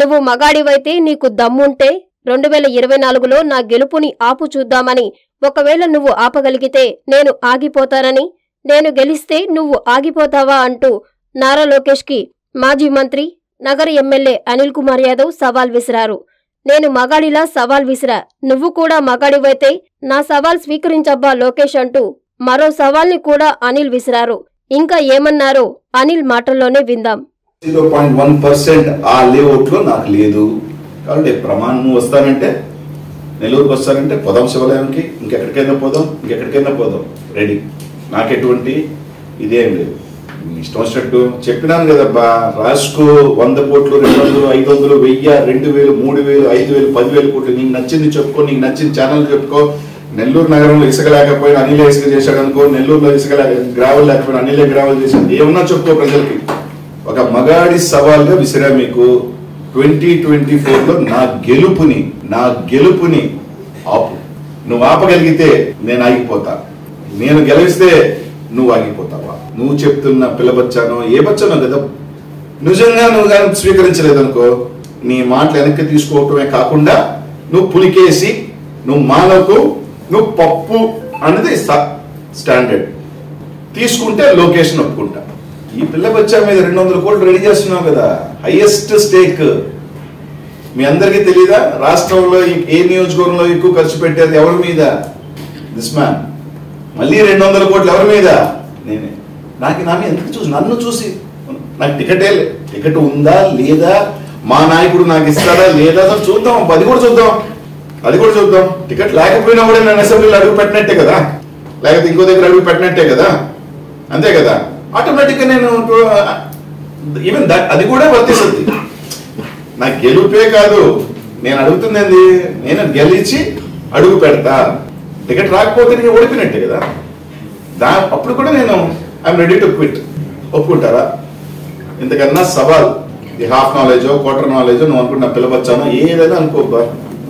నువ్వు మగాడివైతే నీకు దమ్ముంటే రెండు వేల ఇరవై నాలుగులో నా గెలుపుని ఆపు చూద్దామని ఒకవేళ నువ్వు ఆపగలిగితే నేను ఆగిపోతానని నేను గెలిస్తే నువ్వు ఆగిపోతావా అంటూ నారా లోకేష్కి మాజీ మంత్రి నగర ఎమ్మెల్యే అనిల్ కుమార్ యాదవ్ సవాల్ విసిరారు. నేను మగాడిలా సవాల్ విసిరా నువ్వు కూడా మగాడివైతే నా సవాల్ స్వీకరించబ్బా లోకేష్ అంటూ మరో సవాల్ని కూడా అనిల్ విసిరారు. ఇంకా ఏమన్నారో అనిల్ మాటల్లోనే విందాం. జీరో పాయింట్ వన్ పర్సెంట్ ఆ లేఅవుట్లో నాకు లేదు. కాబట్టి ప్రమాణం నువ్వు వస్తానంటే నెల్లూరుకి వస్తానంటే పోదాం శివాలయంకి ఇంకెక్కడికైనా పోదాం ఇంకెక్కడికైనా పోదాం. రెడీ నాకెటువంటి ఇదేం లేదు. ఇష్టం వచ్చినట్టు చెప్పినాను కదబ్బా. రాసుకో వంద కోట్లు రెండు వందలు ఐదు వందలు వెయ్యి రెండు వేలు మూడు వేలు ఐదు వేలు పదివేలు కోట్లు. నీకు నచ్చింది చెప్పుకో నీకు నచ్చిన ఛానల్ చెప్పుకో. నెల్లూరు నగరంలో ఇసుక లేకపోయినా అనిలే ఇసుక చేశాడు అనుకో నెల్లూరులో ఇసుక లేక గ్రావెల్ లేకపోయినా అనిలే గ్రావెల్ చేశాడు. ఏమన్నా చెప్పుకో ప్రజలకి. ఒక మగాడి సవాల్గా విసిరా మీకు. ట్వంటీ ట్వంటీ ఫోర్లో నా గెలుపుని నా గెలుపుని ఆపు. నువ్వు ఆపగలిగితే నేను ఆగిపోతా. నేను గెలిస్తే నువ్వు ఆగిపోతావా? నువ్వు చెప్తున్న పిల్ల బచ్చానో ఏ బచ్చానో కదా. నిజంగా నువ్వు కానీ స్వీకరించలేదనుకో నీ మాటలు వెనక్కి తీసుకోవటమే కాకుండా నువ్వు పులికేసి నువ్వు మాలకు నువ్వు పప్పు అనేది స్టాండర్డ్ తీసుకుంటే లొకేషన్ ఒప్పుకుంటా. ఈ పిల్ల బచ్చా మీద రెండు వందల కోట్లు రెడీ చేస్తున్నావు కదా. హైయెస్ట్ స్టేక్ మీ అందరికీ తెలియదా రాష్ట్రంలో ఏ నియోజకవర్గంలో ఎక్కువ ఖర్చు పెట్టేది ఎవరి మీద? దిస్ మ్యాన్ మళ్ళీ రెండు వందల కోట్లు ఎవరి మీద? నేనే. నాకు నా మీద ఎందుకు చూసి? నన్ను చూసి. నాకు టికెటే టికెట్ ఉందా? లేదా? మా నాయకుడు నాకు ఇస్తాడా? లేదా? చూద్దాం. అది కూడా చూద్దాం. అది కూడా చూద్దాం. టికెట్ లేకపోయినా కూడా నేను అసెంబ్లీలో అడుగు పెట్టినట్టే కదా. లేకపోతే ఇంకో దగ్గర అడుగు పెట్టినట్టే కదా. అంతే కదా? ఆటోమేటిక్గా నేను ఈవెన్ అది కూడా వర్తిస్తుంది నా గెలుపే కాదు. నేను అడుగుతుంది ఏంది? నేను గెలిచి అడుగు పెడతా. టికెట్ రాకపోతే నేను ఓడిపోయినట్టే కదా. దా అప్పుడు కూడా నేను ఐఎమ్ రెడీ టు క్విట్ ఒప్పుకుంటారా? ఇంతకన్నా సవాల్. ఈ హాఫ్ నాలెడ్జో క్వార్టర్ నాలెడ్జో నువ్వు అనుకుంటున్నా పిలవచ్చానో ఏదైనా అనుకోబ్బా.